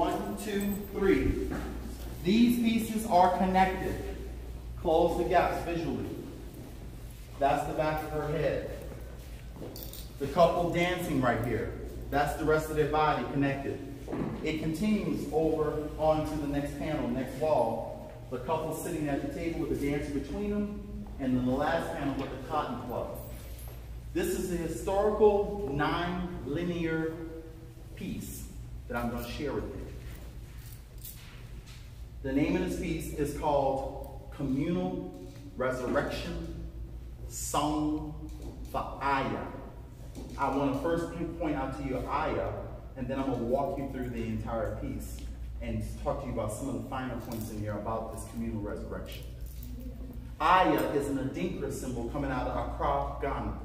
one, two, three. These pieces are connected. Close the gaps visually. That's the back of her head. The couple dancing right here. That's the rest of their body connected. It continues over onto the next panel, next wall. The couple sitting at the table with the dancer between them, and then the last panel with the cotton club. This is a historical nine-linear piece that I'm going to share with you. The name of this piece is called Communal Resurrection Song for Aya. I want to first point out to you Aya, and then I'm going to walk you through the entire piece and talk to you about some of the finer points in here about this communal resurrection. Aya is an Adinkra symbol coming out of Accra, Ghana.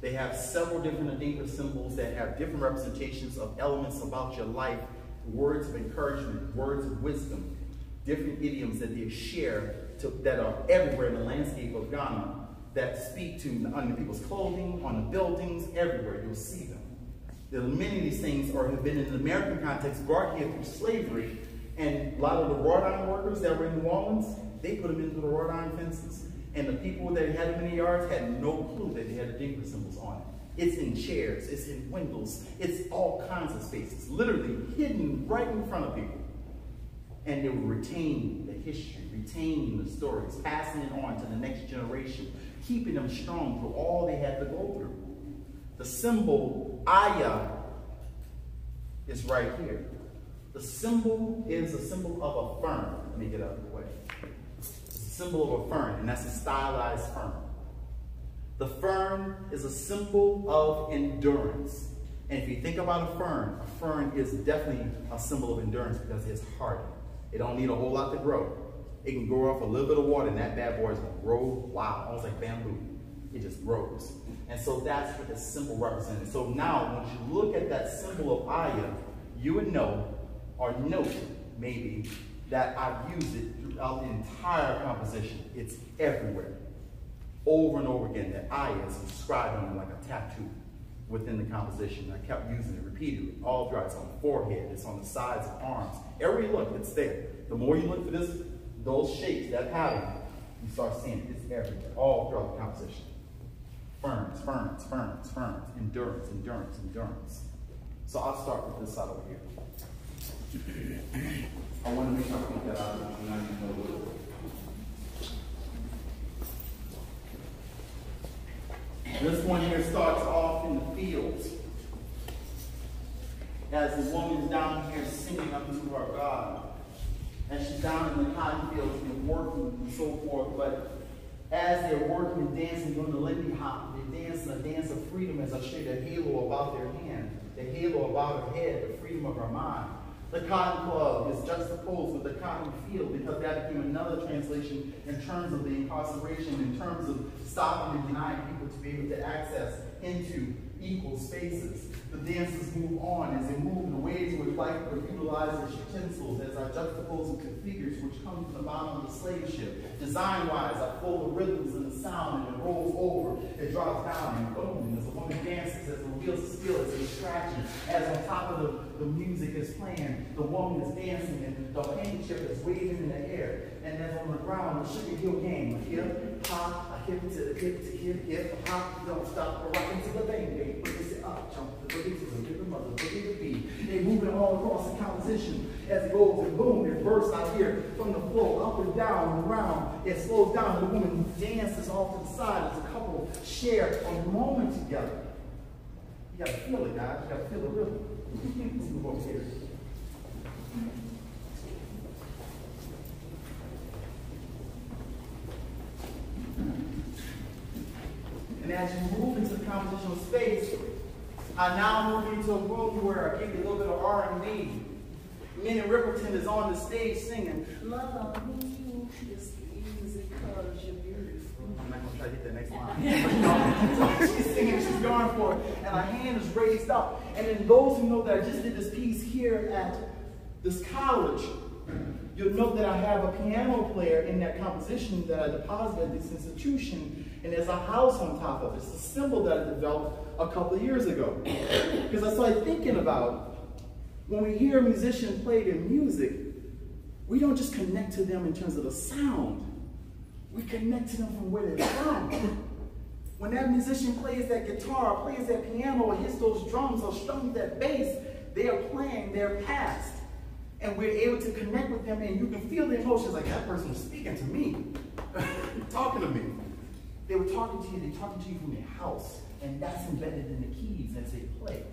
They have several different Adinkra symbols that have different representations of elements about your life, words of encouragement, words of wisdom, different idioms that they share to, that are everywhere in the landscape of Ghana that speak to on the people's clothing, on the buildings, everywhere. You'll see them. There many of these things are have been in the American context brought here through slavery, and a lot of the wrought iron workers that were in New Orleans, they put them into the wrought iron fences. And the people that had them in the yards had no clue that they had the Adinkra symbols on it. It's in chairs, it's in windows, it's all kinds of spaces, literally hidden right in front of people. And they will retain the history, retain the stories, passing it on to the next generation, keeping them strong through all they had to go through. The symbol Aya is right here. The symbol is a symbol of a fern. Let me get out of the way. It's a symbol of a fern, and that's a stylized fern. The fern is a symbol of endurance. And if you think about a fern, a fern is definitely a symbol of endurance because it's hardy. It don't need a whole lot to grow. It can grow off a little bit of water and that bad boy is gonna grow, wow, almost like bamboo. It just grows. And so that's what the symbol represents. So now, once you look at that symbol of Aya, you would know, or note maybe, that I've used it throughout the entire composition. It's everywhere. Over and over again, that Aya is inscribed on like a tattoo within the composition. I kept using it repeatedly, all throughout. It's on the forehead, it's on the sides of arms. Every look, it's there. The more you look for this, those shapes, that pattern, you start seeing it. It's everywhere, all throughout the composition. Ferns, ferns, ferns, ferns, endurance, endurance, endurance. So I'll start with this side over here. I want to make sure I get that out of This one here starts off fields. As the woman's down here singing unto her God. And she's down in the cotton fields and working and so forth. But as they're working and dancing, doing the Lindy Hop, they're dancing a dance of freedom as I showed a halo about their hand, the halo about her head, the freedom of her mind. The cotton club is juxtaposed with the cotton field because that became another translation in terms of the incarceration, in terms of stopping and denying people to be able to access into equal spaces. The dancers move on as they move in the ways which life would utilize their utensils as I juxtapose them to figures which come from the bottom of the slave ship. Design-wise, I pull the rhythms and the sound and it rolls over, it drops down and boom, as the woman dances, as the wheels still, as it's scratching, as on top of the, the music is playing, the woman is dancing and the handkerchief is waving in the air. And then on the ground, the Sugarhill Gang, hip, hop, hip to hip to hip, hip, hop, don't stop, rocking to the bang bang, put this up, jump the boogie to the rhythm of the boogie to beat. They moving all across the composition as it goes and boom, it bursts out here from the floor, up and down and around. It slows down. The woman dances off to the side as a couple share a moment together. You gotta feel it, guys. You gotta feel the rhythm. Let's move over here. And as you move into the compositional space, I now move into a room where I give you a little bit of R&B. Minnie Riperton is on the stage singing, Love me, it's easy cause you're beautiful. I'm not gonna try to hit that next line. she's singing, she's going for it, and her hand is raised up. And then those who know that I just did this piece here at this college, you'll note that I have a piano player in that composition that I deposited at this institution, and there's a house on top of it. It's a symbol that I developed a couple of years ago. Because I started thinking about When we hear a musician play their music, we don't just connect to them in terms of the sound. We connect to them from where they're from. When that musician plays that guitar, plays that piano, or hits those drums, or strums that bass, they are playing their past. And we're able to connect with them, and you can feel the emotions like that person is speaking to me, talking to me. They were talking to you, they're talking to you from their house, and that's embedded in the keys as they play.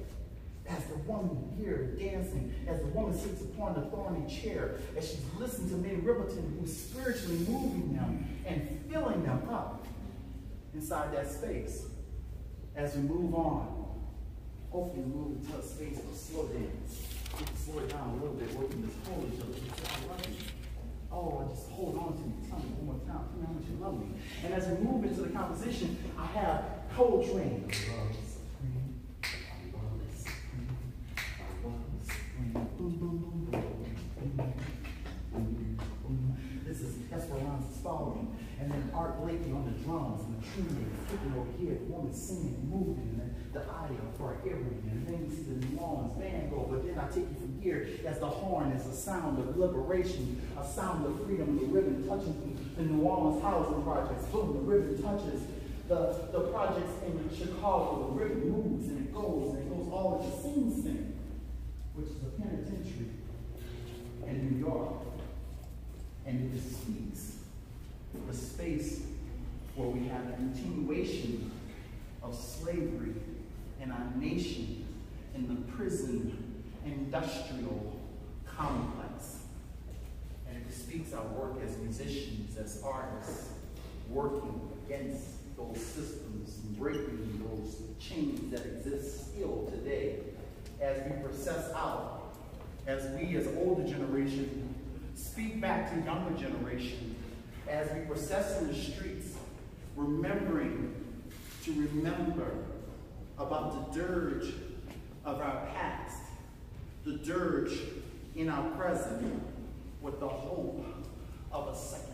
As the woman here dancing, as the woman sits upon the thorny chair, as she's listening to May Riperton, who's spiritually moving them and filling them up inside that space. As we move on, hopefully move into a space of slow dance. We can slow it down a little bit, working this hold each other. I love you. Oh, just hold on to me. Tell me one more time. Tell me how much you love me. And as we composition, I have Coltrane. This is Esperanza Spalding. And then Art Blakey on the drums and the kicking over here, the woman singing and moving, the audio for our hearing. And then we see the New Orleans band go. But then I take you from here as the horn is a sound of liberation, a sound of freedom. The ribbon touches the New Orleans housing projects. Boom, the ribbon touches the, the projects in Chicago. The ribbon moves and it goes and it goes all into Sing Sing, which is a penitentiary in New York. And it speaks the space where we have a continuation of slavery in our nation in the prison industrial complex. And it speaks our work as musicians, as artists, working against those systems and breaking those chains that exist still today as we process out, as we as older generation speak back to younger generation as we process in the streets, remembering to remember about the dirge of our past, the dirge in our present, with the hope of a second.